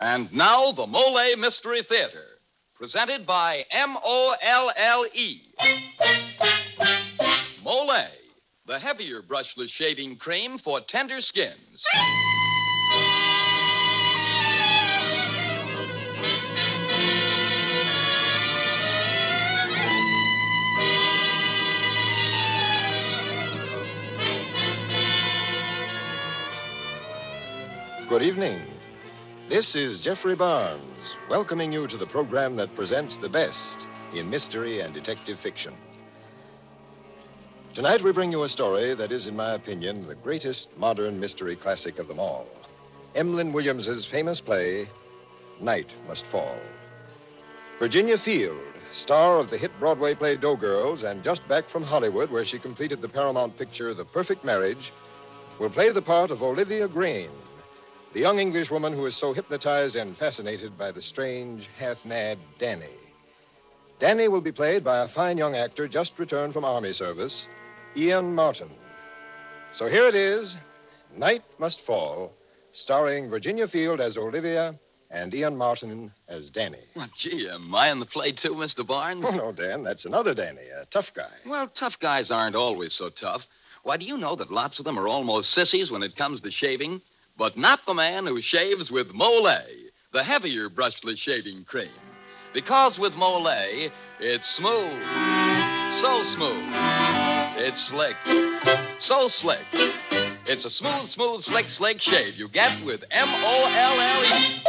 And now, the Molle Mystery Theater, presented by M O L L E. Molle, the heavier brushless shaving cream for tender skins. Good evening. This is Geoffrey Barnes, welcoming you to the program that presents the best in mystery and detective fiction. Tonight we bring you a story that is, in my opinion, the greatest modern mystery classic of them all. Emlyn Williams's famous play, Night Must Fall. Virginia Field, star of the hit Broadway play Doughgirls, and just back from Hollywood, where she completed the Paramount picture The Perfect Marriage, will play the part of Olivia Grayne, the young Englishwoman who is so hypnotized and fascinated by the strange, half mad Danny. Danny will be played by a fine young actor just returned from Army service, Ian Martin. So here it is Night Must Fall, starring Virginia Field as Olivia and Ian Martin as Danny. Well, gee, am I in the play too, Mr. Barnes? Oh, no, Dan, that's another Danny, a tough guy. Well, tough guys aren't always so tough. Why, do you know that lots of them are almost sissies when it comes to shaving? But not the man who shaves with Molle, the heavier brushless shaving cream. Because with Molle, it's smooth. So smooth. It's slick. So slick. It's a smooth, smooth, slick, slick shave you get with M O L L E.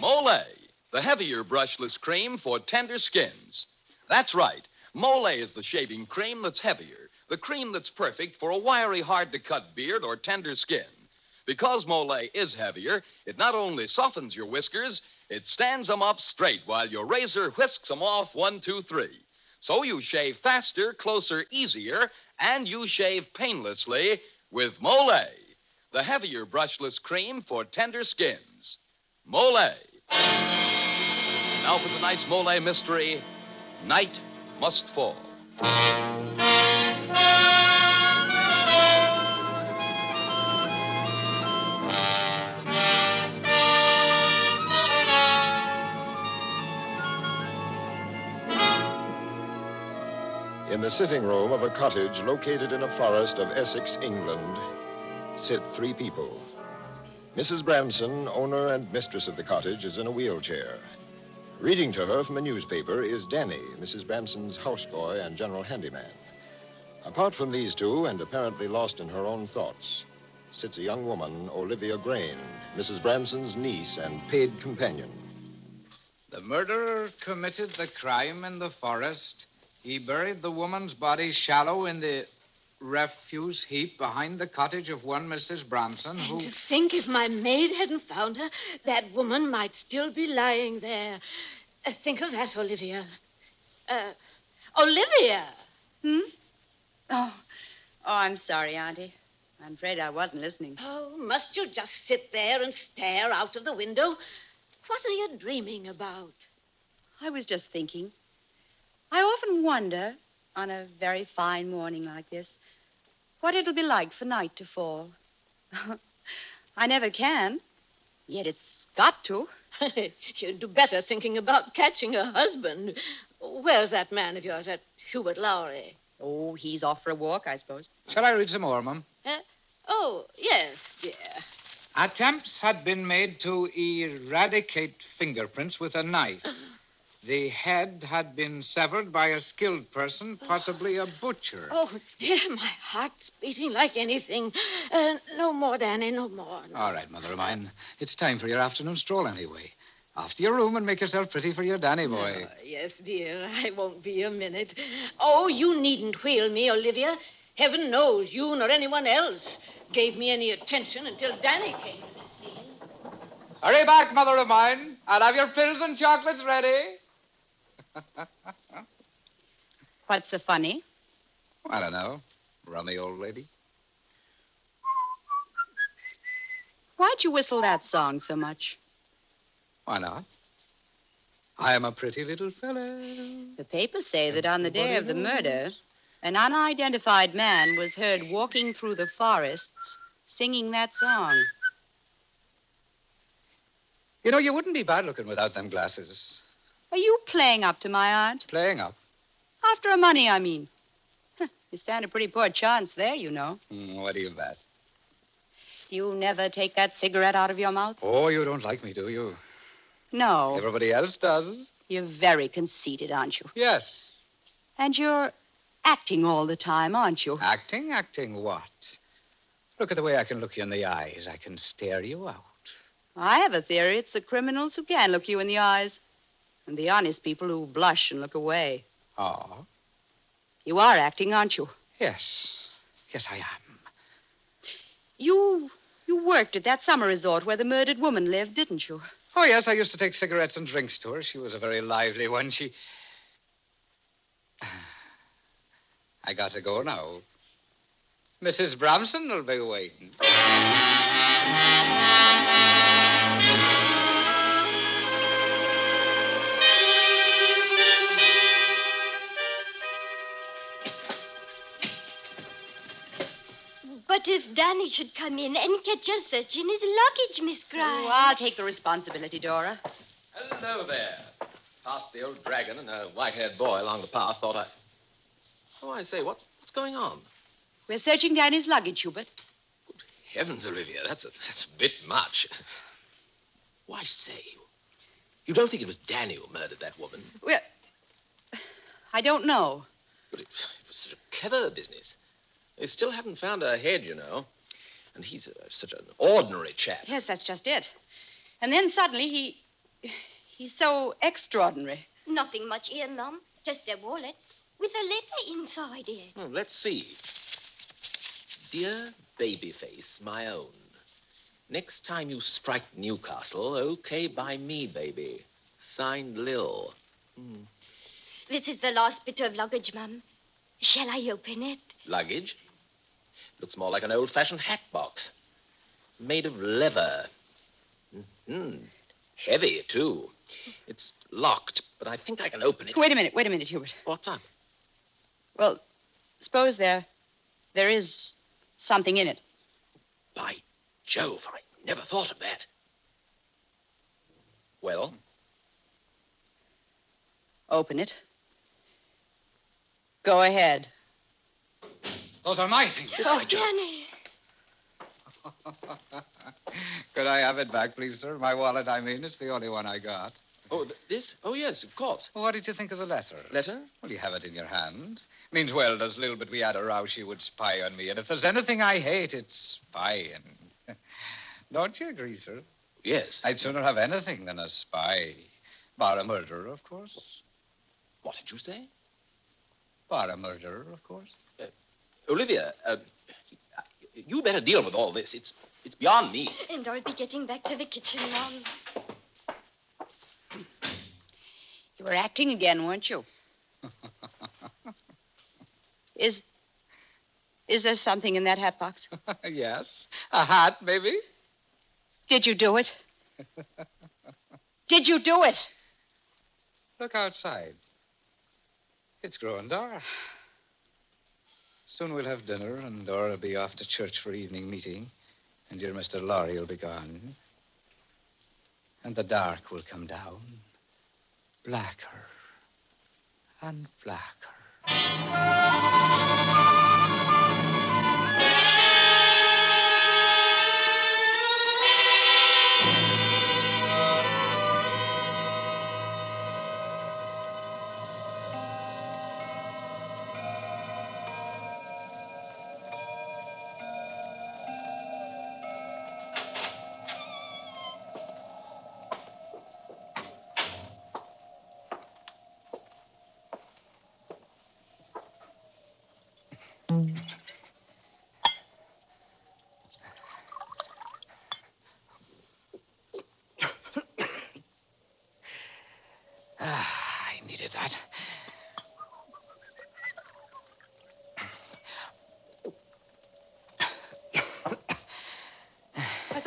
Molle, the heavier brushless cream for tender skins. That's right. Molle is the shaving cream that's heavier, the cream that's perfect for a wiry, hard to cut beard or tender skin. Because Molle is heavier, it not only softens your whiskers, it stands them up straight while your razor whisks them off one, two, three. So you shave faster, closer, easier, and you shave painlessly with Molle, the heavier brushless cream for tender skins. Molle. Now for tonight's Molle mystery Night Must Fall. In the sitting room of a cottage located in a forest of Essex, England, sit three people. Mrs. Bramson, owner and mistress of the cottage, is in a wheelchair. Reading to her from a newspaper is Danny, Mrs. Bramson's houseboy and general handyman. Apart from these two, and apparently lost in her own thoughts, sits a young woman, Olivia Grayne, Mrs. Bramson's niece and paid companion. The murderer committed the crime in the forest. He buried the woman's body shallow in the refuse heap behind the cottage of one Mrs. Bramson, who. And to think if my maid hadn't found her, that woman might still be lying there. Uh, think of that, Olivia. Uh, Olivia! Hmm? Oh. Oh, I'm sorry, Auntie. I'm afraid I wasn't listening. Oh, must you just sit there and stare out of the window? What are you dreaming about? I was just thinking. I often wonder, on a very fine morning like this, what it'll be like for night to fall. I never can, yet it's got to. You'd do better thinking about catching a husband. Where's that man of yours, that Hubert Laurie? Oh, he's off for a walk, I suppose. Shall I read some more, Mum? Uh, oh, yes, dear. Attempts had been made to eradicate fingerprints with a knife. The head had been severed by a skilled person, possibly a butcher. Oh, dear, my heart's beating like anything. Uh, no more, Danny, no more. No. All right, Mother of mine. It's time for your afternoon stroll anyway. Off to your room and make yourself pretty for your Danny boy. Oh, yes, dear, I won't be a minute. Oh, you needn't wheel me, Olivia. Heaven knows you nor anyone else gave me any attention until Danny came to the scene. Hurry back, Mother of mine. I'll have your pills and chocolates ready. What's so funny? I don't know. Rummy old lady. Why'd you whistle that song so much? Why not? I am a pretty little fellow. The papers say that on the day of the murder, an unidentified man was heard walking through the forests singing that song. You know, you wouldn't be bad looking without them glasses. Are you playing up to my aunt? Playing up. After her money, I mean. Huh, You stand a pretty poor chance there, you know. Hmm, what do you bet? You never take that cigarette out of your mouth? Oh, you don't like me, do you? No. Everybody else does. You're very conceited, aren't you? Yes. And you're acting all the time, aren't you? Acting? Acting what? Look at the way I can look you in the eyes. I can stare you out. I have a theory. It's the criminals who can look you in the eyes, and the honest people who blush and look away. Oh, You are acting, aren't you? yes. Yes, I am. You you worked at that summer resort where the murdered woman lived, didn't you? Oh, yes, I used to take cigarettes and drinks to her. She was a very lively one. She. I got to go now. Mrs. Bramson will be waiting. But if Danny should come in and catch us searching his luggage, Miss Grimes. Oh, I'll take the responsibility, Dora. Hello there. Past the old dragon and a white-haired boy along the path. Thought I. Oh, I say, what, what's going on? We're searching Danny's luggage, Hubert. Good heavens, Olivia, that's a, that's a bit much. Why say? You don't think it was Danny who murdered that woman? Well, I don't know. But it, it was such a clever business. They still haven't found her head, you know. And he's uh, such an ordinary chap. Yes, that's just it. And then suddenly he. He's so extraordinary. Nothing much here, Mum. Just a wallet with a letter inside it. Oh, let's see. Dear Babyface, my own. Next time you strike Newcastle, okay by me, baby. Signed Lil. Hmm. This is the last bit of luggage, Mum. Shall I open it? Luggage? Looks more like an old fashioned hat box. Made of leather. hmm Heavy, too. It's locked, but I think I can open it. Wait a minute, wait a minute, Hubert. What's up? Well, suppose there. there is something in it. By Jove, I never thought of that. Well, Open it. Go ahead. Those are my things. Oh, by Danny. Could I have it back, please, sir? My wallet, I mean. It's the only one I got. Oh, th- this? Oh, yes, of course. Well, what did you think of the letter? Letter? Well, you have it in your hand. Means well, there's little but we had a row she would spy on me. And if there's anything I hate, it's spying. Don't you agree, sir? Yes. I'd sooner have anything than a spy. Bar a murderer, of course. What did you say? Bar a murderer, of course. Olivia, uh, you better deal with all this. It's it's beyond me. And I'll be getting back to the kitchen, Mum. You were acting again, weren't you? Is. Is there something in that hat box? yes. A hat, maybe? Did you do it? Did you do it? Look outside. It's growing dark. Soon we'll have dinner, and Dora will be off to church for evening meeting, and dear Mr. Laurie will be gone. And the dark will come down, blacker and blacker.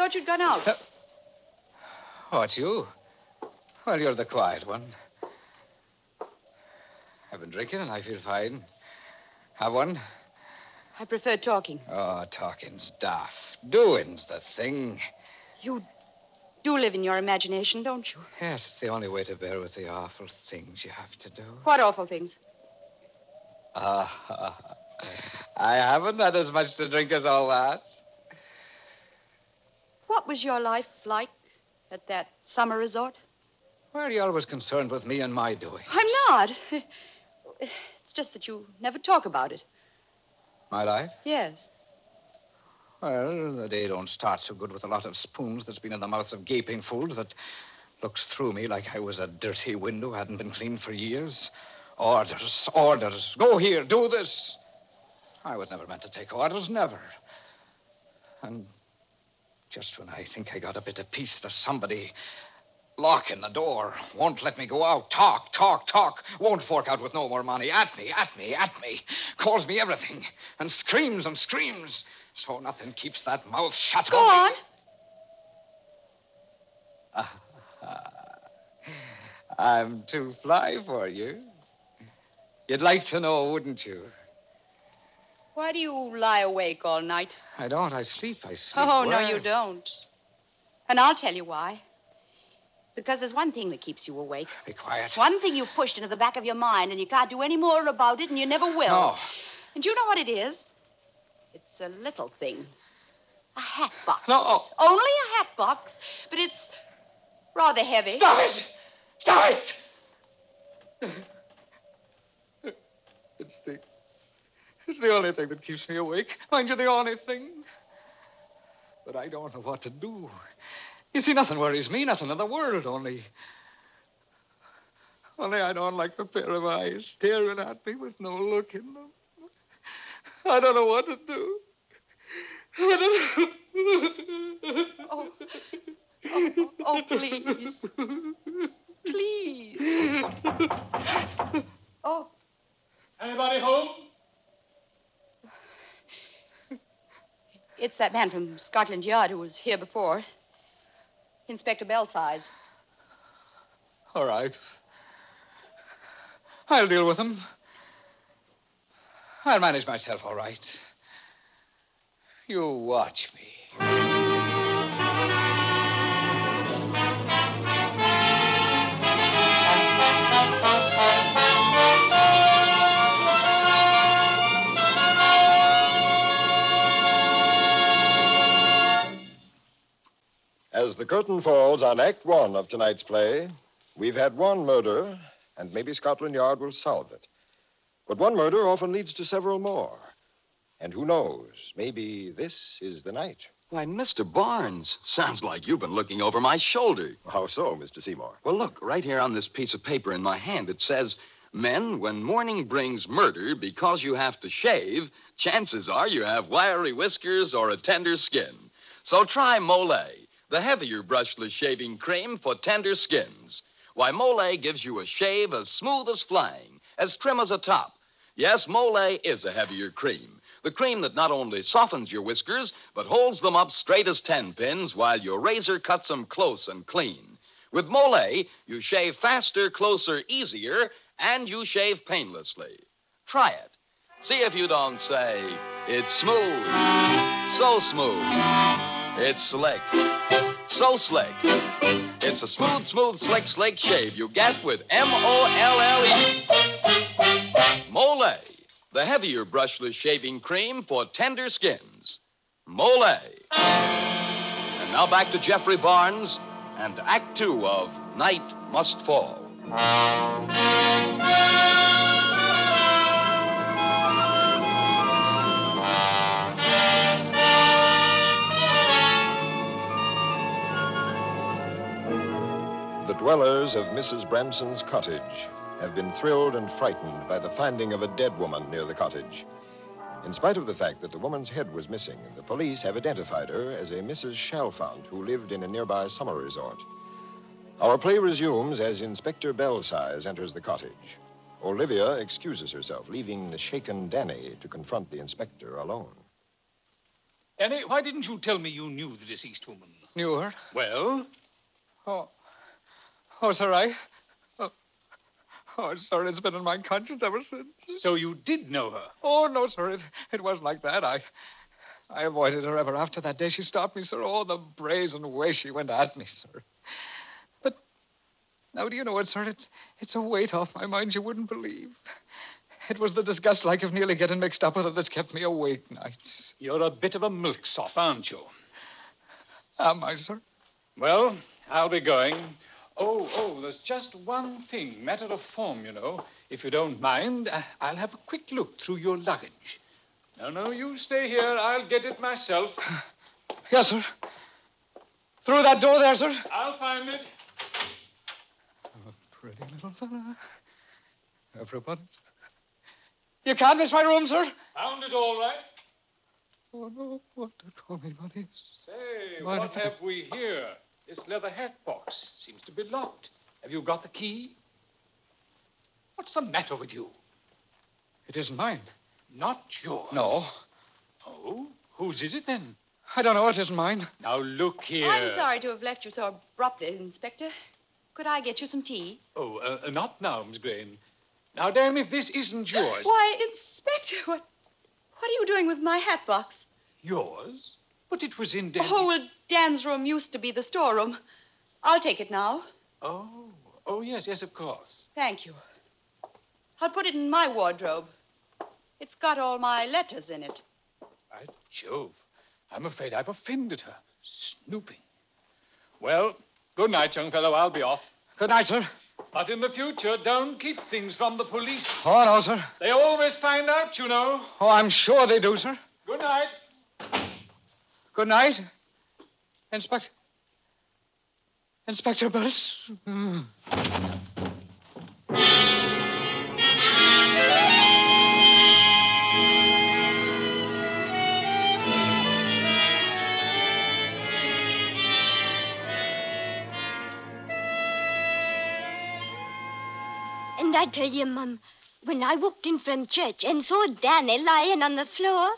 Thought you'd gone out. What, you? Well, you're the quiet one. I've been drinking and I feel fine. Have one? I prefer talking. Oh, talking's daft. Doing's the thing. You. do live in your imagination, don't you? Yes, it's the only way to bear with the awful things you have to do. What awful things? Ah, I haven't had as much to drink as all that. What was your life like at that summer resort? Why are you always concerned with me and my doing? I'm not. It's just that you never talk about it. My life? Yes. Well, the day don't start so good with a lot of spoons that's been in the mouths of gaping fools that looks through me like I was a dirty window, hadn't been cleaned for years. Orders, orders. Go here, do this. I was never meant to take orders, never. And just when I think I got a bit of peace, there's somebody locking the door. Won't let me go out. Talk, talk, talk. Won't fork out with no more money. At me, at me, at me. Calls me everything. And screams and screams. So nothing keeps that mouth shut. Go on. I'm too fly for you. You'd like to know, wouldn't you? Why do you lie awake all night? I don't. I sleep. I sleep. Oh, no, you don't. And I'll tell you why. Because there's one thing that keeps you awake. Be quiet. One thing you've pushed into the back of your mind, and you can't do any more about it, and you never will. No. And you know what it is? It's a little thing. A hat box. No. Only a hat box, but it's rather heavy. Stop it! Stop it! It's the. It's the only thing that keeps me awake. Mind you, the only thing. But I don't know what to do. You see, nothing worries me, nothing in the world, only. Only I don't like the pair of eyes staring at me with no look in them. I don't know what to do. I don't know. Oh, oh. Oh, oh, please. Please. Oh, Anybody home? it's that man from Scotland Yard who was here before. Inspector Belsize. All right. I'll deal with him. I'll manage myself all right. You watch me. As the curtain falls on Act One of tonight's play, we've had one murder, and maybe Scotland Yard will solve it. But one murder often leads to several more. And who knows, maybe this is the night. Why, Mr. Barnes, sounds like you've been looking over my shoulder. How so, Mr. Seymour? Well, look, right here on this piece of paper in my hand, it says, Men, when morning brings murder because you have to shave, chances are you have wiry whiskers or a tender skin. So try Molle, the heavier brushless shaving cream for tender skins. Why, Molle gives you a shave as smooth as flying, as trim as a top. Yes, Molle is a heavier cream. The cream that not only softens your whiskers, but holds them up straight as ten pins while your razor cuts them close and clean. With Molle, you shave faster, closer, easier, and you shave painlessly. Try it. See if you don't say, it's smooth, so smooth, it's slick, so slick. It's a smooth, smooth, slick, slick shave you get with M O L L E. Molle, the heavier brushless shaving cream for tender skins. Molle. And now back to Geoffrey Barnes and Act Two of Night Must Fall. Dwellers of Mrs. Bramson's cottage have been thrilled and frightened by the finding of a dead woman near the cottage. In spite of the fact that the woman's head was missing, the police have identified her as a Mrs. Chalfont who lived in a nearby summer resort. Our play resumes as Inspector Belsize enters the cottage. Olivia excuses herself, leaving the shaken Danny to confront the inspector alone. Danny, why didn't you tell me you knew the deceased woman? Knew her? Well? Oh. Oh, sir, I. Oh, oh sir, it's been in my conscience ever since. So you did know her. Oh, no, sir, it, it wasn't like that. I. I avoided her ever after that day she stopped me, sir. Oh, the brazen way she went at me, sir. But now, do you know what, sir? It's, it's a weight off my mind you wouldn't believe. It was the disgust like of nearly getting mixed up with her that's kept me awake nights. You're a bit of a milksop, aren't you? Am I, sir? Well, I'll be going. Oh, oh, there's just one thing. Matter of form, you know. If you don't mind, I- I'll have a quick look through your luggage. No, no, you stay here. I'll get it myself. Yes, sir. Through that door there, sir. I'll find it. A Pretty little fella. Everybody. You can't miss my room, sir. Found it all right. Oh, no. What me, buddy? Say, Why- what have we here? This leather hat box seems to be locked. Have you got the key? What's the matter with you? It isn't mine. Not yours. No. Oh, whose is it then? I don't know. It isn't mine. Now look here. I'm sorry to have left you so abruptly, Inspector. Could I get you some tea? Oh, uh, uh, not now, Miss Grayne. Now, damn if this isn't yours. Why, Inspector, what, what are you doing with my hat box? Yours? But it was in Dan's. Oh, well, Dan's room used to be the storeroom. I'll take it now. Oh, oh, yes, yes, of course. Thank you. I'll put it in my wardrobe. It's got all my letters in it. By Jove, I'm afraid I've offended her. Snooping. Well, good night, young fellow. I'll be off. Good night, sir. But in the future, don't keep things from the police. Oh, no, sir. They always find out, you know. Oh, I'm sure they do, sir. Good night. Good night. Inspector. Inspector Burris. And I tell you, Mum, when I walked in from church and saw Danny lying on the floor,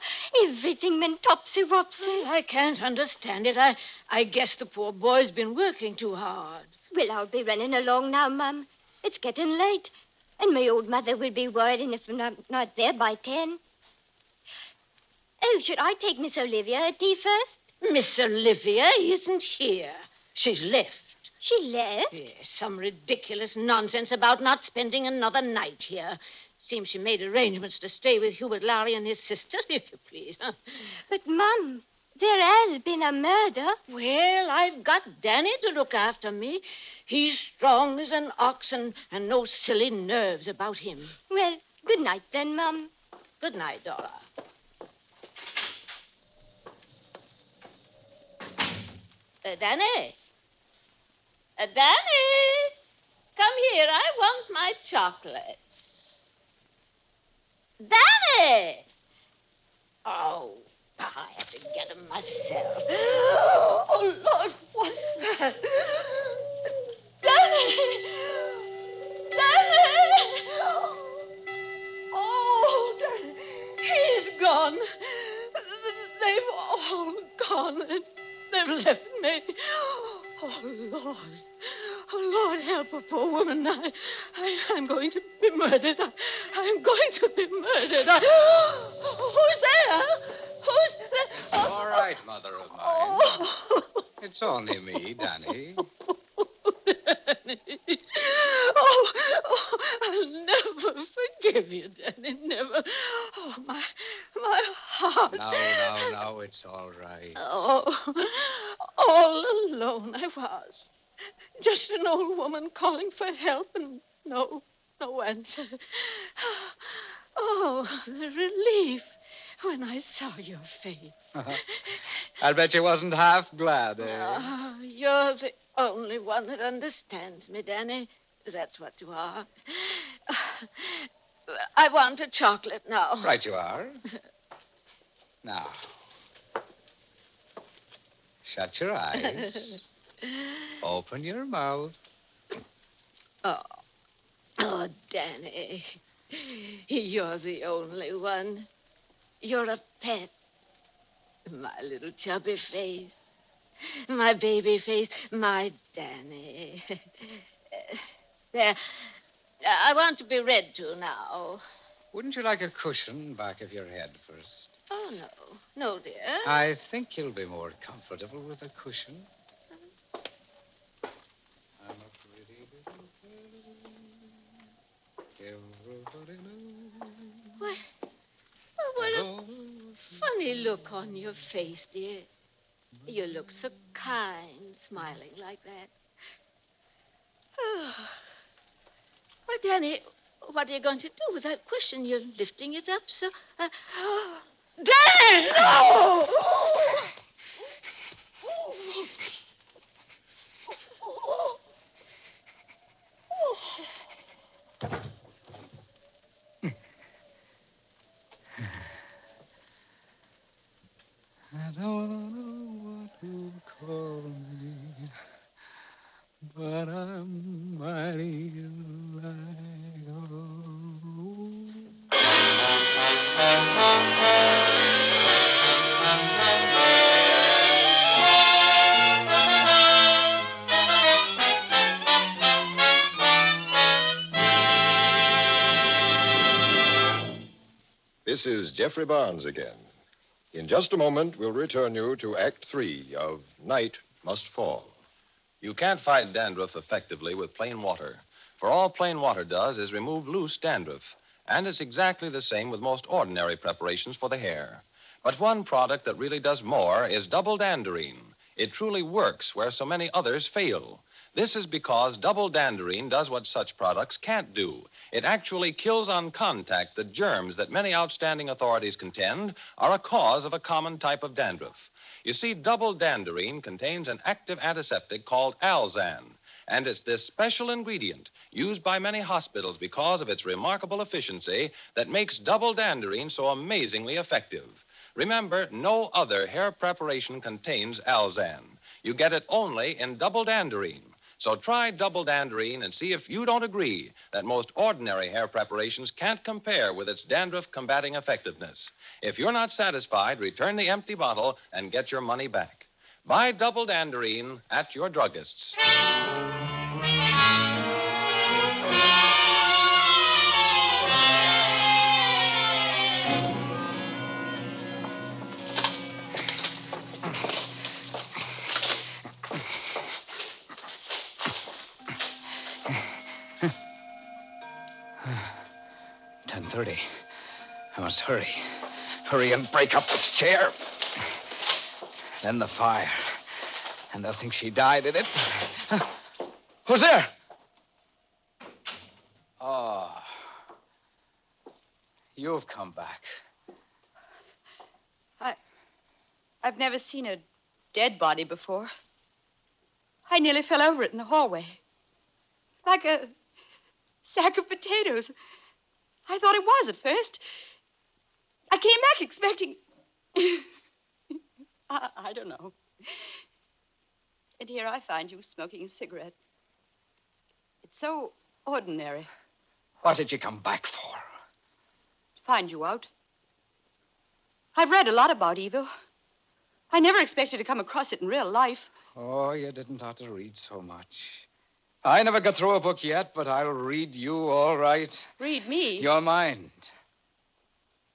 everything went topsy-wopsy. I can't understand it. I, I guess the poor boy's been working too hard. Well, I'll be running along now, Mum. It's getting late. And my old mother will be worrying if I'm not, not there by ten. Oh, should I take Miss Olivia a tea first? Miss Olivia isn't here. She's left. She left. Yes, some ridiculous nonsense about not spending another night here. Seems she made arrangements to stay with Hubert Laurie and his sister, if you please. But, Mum, there has been a murder. Well, I've got Danny to look after me. He's strong as an ox and, and no silly nerves about him. Well, good night then, Mum. Good night, Dora. Uh, Danny. Danny. Come here. I want my chocolates. Danny. Oh, I have to get them myself. Oh, Lord, what's that? Danny. Danny. Oh, Danny. He's gone. They've all gone. They've left me. Oh, Lord. Oh, Lord, help a poor woman. I, I, I'm going to be murdered. I, I'm going to be murdered. I, who's there? Who's there? All right, mother of mine. Oh. It's only me, Danny. Danny. Oh, oh, I'll never forgive you, Danny. Never. Oh, my, my heart. No, no, no, it's all right. Oh, all alone I was. Just an old woman calling for help and no, no answer. Oh, the relief when I saw your face. I'll bet you wasn't half glad, eh? Oh, you're the only one that understands me, Danny. That's what you are. I want a chocolate now. Right you are. Now, shut your eyes. Open your mouth. Oh. Oh, Danny. You're the only one. You're a pet. My little chubby face. My baby face. My Danny. There. I want to be read to now. Wouldn't you like a cushion back of your head first? Oh, no. No, dear. I think you'll be more comfortable with a cushion. I'm a pretty little girl. Everybody knows. What? Oh, what a funny look on your face, dear. You look so kind, smiling like that. Oh. Well, Danny, what are you going to do with that cushion? You're lifting it up so. Uh... No! This is Geoffrey Barnes again. In just a moment, we'll return you to Act Three of Night Must Fall. You can't fight dandruff effectively with plain water, for all plain water does is remove loose dandruff, and it's exactly the same with most ordinary preparations for the hair. But one product that really does more is double danderine. It truly works where so many others fail. This is because double danderine does what such products can't do. It actually kills on contact the germs that many outstanding authorities contend are a cause of a common type of dandruff. You see, double danderine contains an active antiseptic called Alzan, and it's this special ingredient used by many hospitals because of its remarkable efficiency that makes double danderine so amazingly effective. Remember, no other hair preparation contains Alzan. You get it only in double danderine. So try double danderine and see if you don't agree that most ordinary hair preparations can't compare with its dandruff combating effectiveness. If you're not satisfied, return the empty bottle and get your money back. Buy double danderine at your druggist's. Thirty. I must hurry. Hurry and break up this chair. Then the fire. And they'll think she died in it. Who's there? Oh. You've come back. I. I've never seen a dead body before. I nearly fell over it in the hallway. Like a sack of potatoes. I thought it was at first. I came back expecting. I, I don't know. And here I find you smoking a cigarette. It's so ordinary. What did you come back for? To find you out. I've read a lot about evil. I never expected to come across it in real life. Oh, you didn't ought to read so much. I never got through a book yet, but I'll read you all right. Read me. Your mind.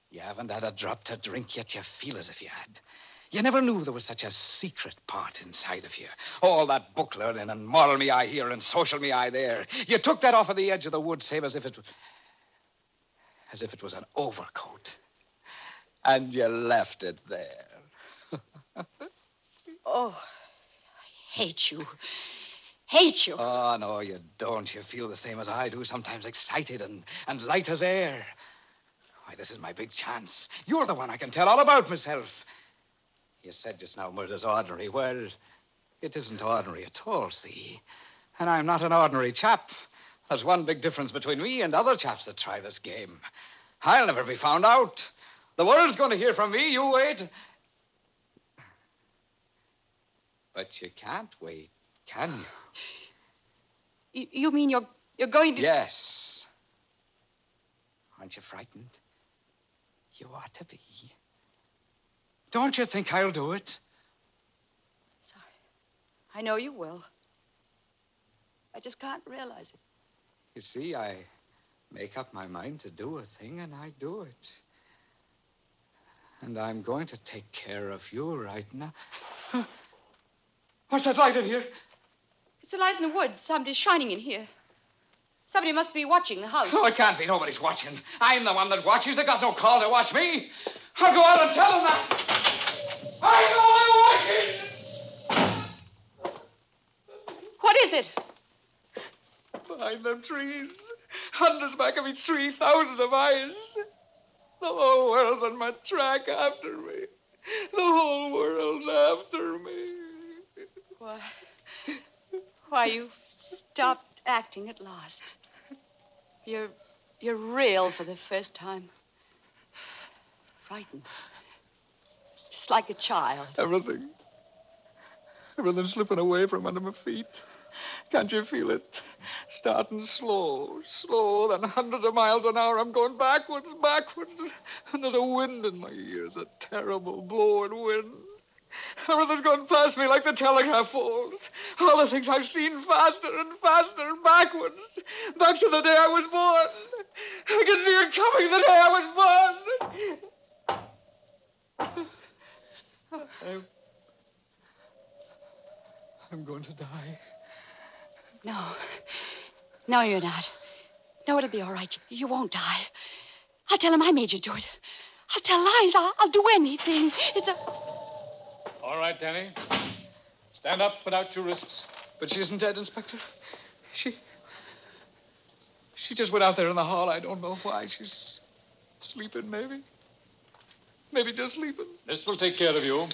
You haven't had a drop to drink yet. You feel as if you had. You never knew there was such a secret part inside of you. All that book learning and moral me eye here and social me eye there. You took that off of the edge of the wood, same as if it was. as if it was an overcoat. And you left it there. Oh, I hate you. Hate you. Oh, no, you don't. You feel the same as I do, sometimes excited and, and light as air. Why, this is my big chance. You're the one I can tell all about myself. You said just now murder's ordinary. Well, it isn't ordinary at all, see? And I'm not an ordinary chap. There's one big difference between me and other chaps that try this game. I'll never be found out. The world's going to hear from me. You wait. But you can't wait, can you? You, you mean you're you're going to? Yes. Aren't you frightened? You ought to be. Don't you think I'll do it? Sorry. I know you will. I just can't realize it. You see, I make up my mind to do a thing, and I do it. And I'm going to take care of you right now. What's that light in here? It's a light in the woods. Somebody's shining in here. Somebody must be watching the house. Oh, it can't be. Nobody's watching. I'm the one that watches. They got no call to watch me. I'll go out and tell them that. I know I'm watching. What is it? Behind them trees, hundreds back of each tree, thousands of eyes. The whole world's on my track after me. The whole world's after me. Why, why, you've stopped acting at last. You're, you're real for the first time. Frightened. Just like a child. Everything. Everything's slipping away from under my feet. Can't you feel it? Starting slow, slow, then hundreds of miles an hour. I'm going backwards, backwards. And there's a wind in my ears, a terrible blowing wind. Oh, Everything's going past me like the telegraph poles. All the things I've seen faster and faster and backwards. Back to the day I was born. I can see it coming the day I was born. I'm, I'm going to die. No. No, you're not. No, it'll be all right. You, you won't die. I'll tell him I made you do it. I'll tell lies. I'll, I'll do anything. It's a. All right, Danny. Stand up, put out your wrists. But she isn't dead, Inspector. She. She just went out there in the hall. I don't know why. She's sleeping, maybe. Maybe just sleeping. This will take care of you.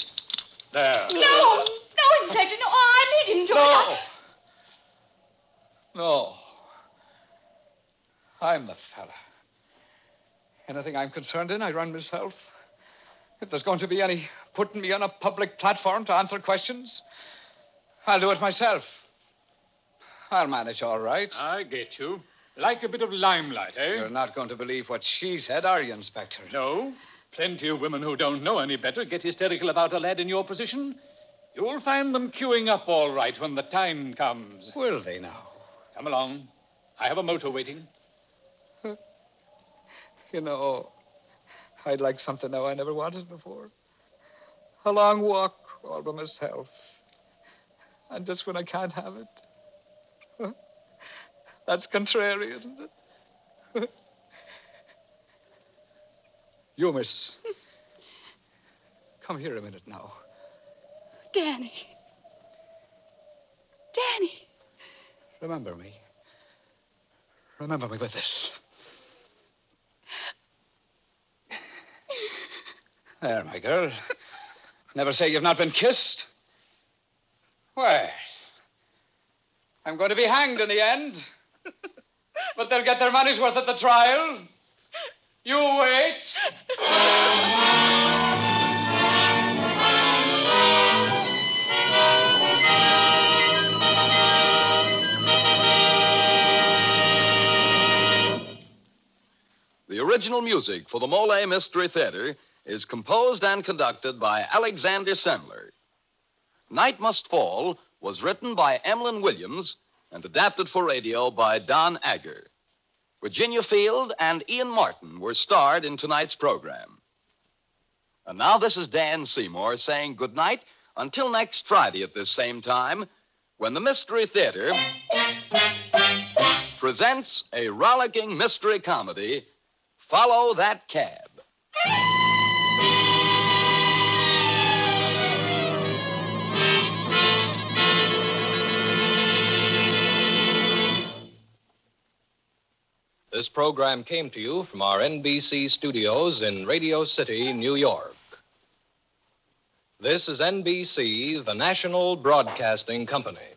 There. No! No, Inspector. No, I made him do No. it. No. I'm the fella. Anything I'm concerned in, I run myself. If there's going to be any putting me on a public platform to answer questions, I'll do it myself. I'll manage all right. I get you. Like a bit of limelight, eh? You're not going to believe what she said, are you, Inspector? No. Plenty of women who don't know any better get hysterical about a lad in your position. You'll find them queuing up all right when the time comes. Will they now? Come along. I have a motor waiting. You know, I'd like something now I never wanted before. A long walk all by myself. And just when I can't have it. That's contrary, isn't it? you, miss. Come here a minute now. Danny. Danny. Remember me. Remember me with this. There, my girl. Never say you've not been kissed. Well, I'm going to be hanged in the end. but they'll get their money's worth at the trial. You wait. The original music for the Molle Mystery Theater is composed and conducted by Alexander Semmler. Night Must Fall was written by Emlyn Williams and adapted for radio by Don Agger. Virginia Field and Ian Martin were starred in tonight's program. And now this is Dan Seymour saying good night until next Friday at this same time when the Mystery Theater presents a rollicking mystery comedy, Follow That Cab. This program came to you from our NBC studios in Radio City, New York. This is NBC, the national broadcasting company.